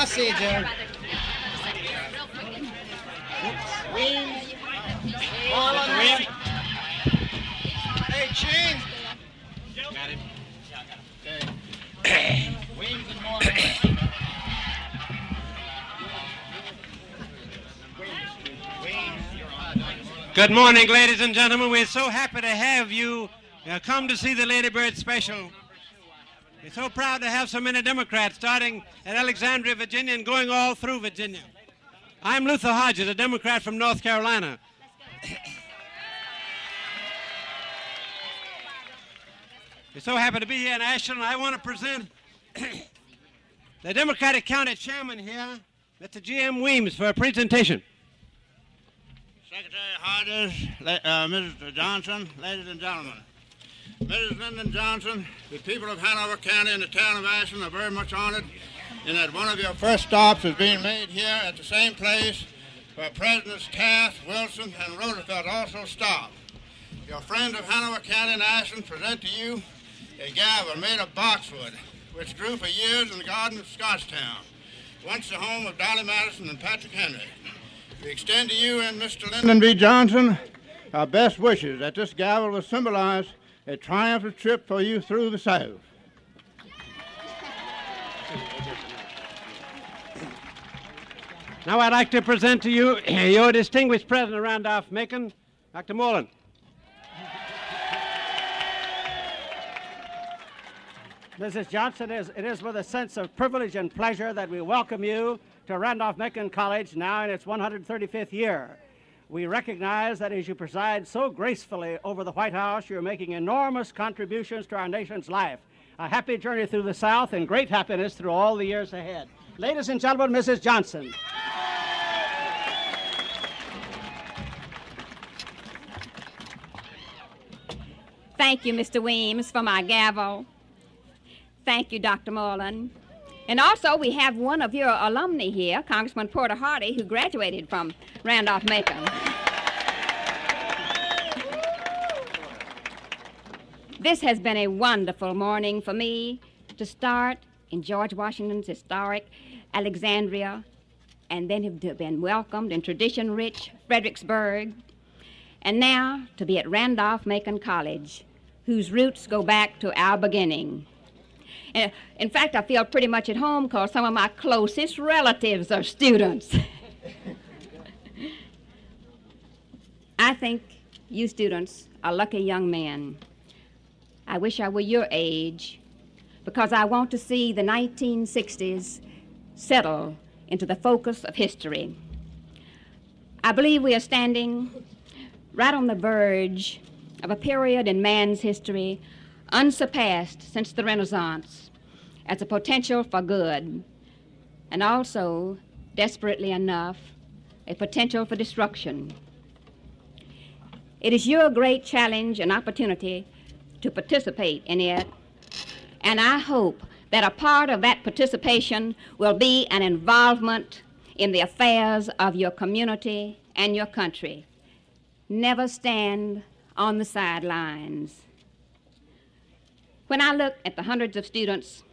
I see you. Weems. Hey. Got. Good morning, ladies and gentlemen. We're so happy to have you uh, come to see the Lady Bird special. We're so proud to have so many Democrats starting at Alexandria, Virginia, and going all through Virginia. I'm Luther Hodges, a Democrat from North Carolina. We're so happy to be here in Ashland. I want to present the Democratic County Chairman here, Mr. G.M. Weems, for a presentation. Secretary Hodges, uh, Mrs. Johnson, ladies and gentlemen. Mrs. Lyndon Johnson, the people of Hanover County and the town of Ashland are very much honored in that one of your first stops is being made here at the same place where Presidents Taft, Wilson, and Roosevelt also stopped. Your friends of Hanover County and Ashland present to you a gavel made of boxwood, which grew for years in the garden of Scotchtown, once the home of Dolley Madison and Patrick Henry. We extend to you and Mr. Lyndon B. Johnson our best wishes that this gavel will symbolize a triumphant trip for you through the South. Now I'd like to present to you your distinguished President Randolph Macon, Dr. Moreland. Mrs. Johnson, it is with a sense of privilege and pleasure that we welcome you to Randolph-Macon College now in its 135th year. We recognize that as you preside so gracefully over the White House, you're making enormous contributions to our nation's life. A happy journey through the South and great happiness through all the years ahead. Ladies and gentlemen, Mrs. Johnson. Thank you, Mr. Weems, for my gavel. Thank you, Dr. Moreland. And also, we have one of your alumni here, Congressman Porter Hardy, who graduated from Randolph Macon. this has been a wonderful morning for me to start in George Washington's historic Alexandria and then have been welcomed in tradition rich Fredericksburg, and now to be at Randolph Macon College, whose roots go back to our beginning. In fact, I feel pretty much at home because some of my closest relatives are students. I think you students are lucky young men. I wish I were your age because I want to see the 1960s settle into the focus of history. I believe we are standing right on the verge of a period in man's history unsurpassed since the Renaissance as a potential for good, and also, desperately enough, a potential for destruction. It is your great challenge and opportunity to participate in it, and I hope that a part of that participation will be an involvement in the affairs of your community and your country. Never stand on the sidelines. When I look at the hundreds of students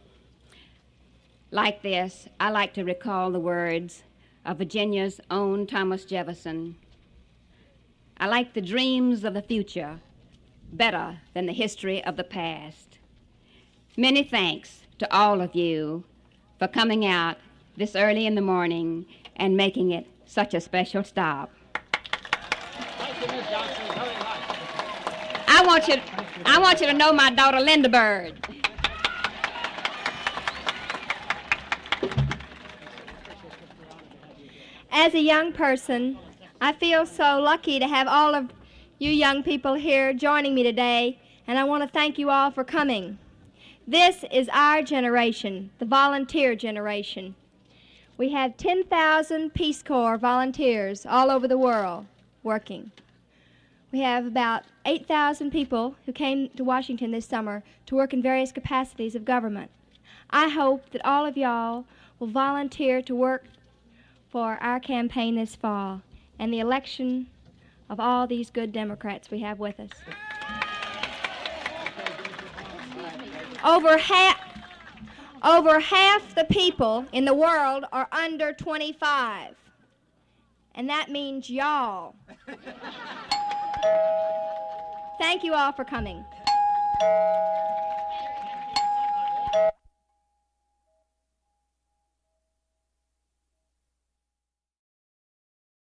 like this, I like to recall the words of Virginia's own Thomas Jefferson. I like the dreams of the future better than the history of the past. Many thanks to all of you for coming out this early in the morning and making it such a special stop. I want you, I want you to know my daughter Lynda Bird. As a young person, I feel so lucky to have all of you young people here joining me today, and I want to thank you all for coming. This is our generation, the volunteer generation. We have 10,000 Peace Corps volunteers all over the world working. We have about 8,000 people who came to Washington this summer to work in various capacities of government. I hope that all of y'all will volunteer to work for our campaign this fall and the election of all these good Democrats we have with us. Over half, Over half the people in the world are under 25. And that means y'all. Thank you all for coming.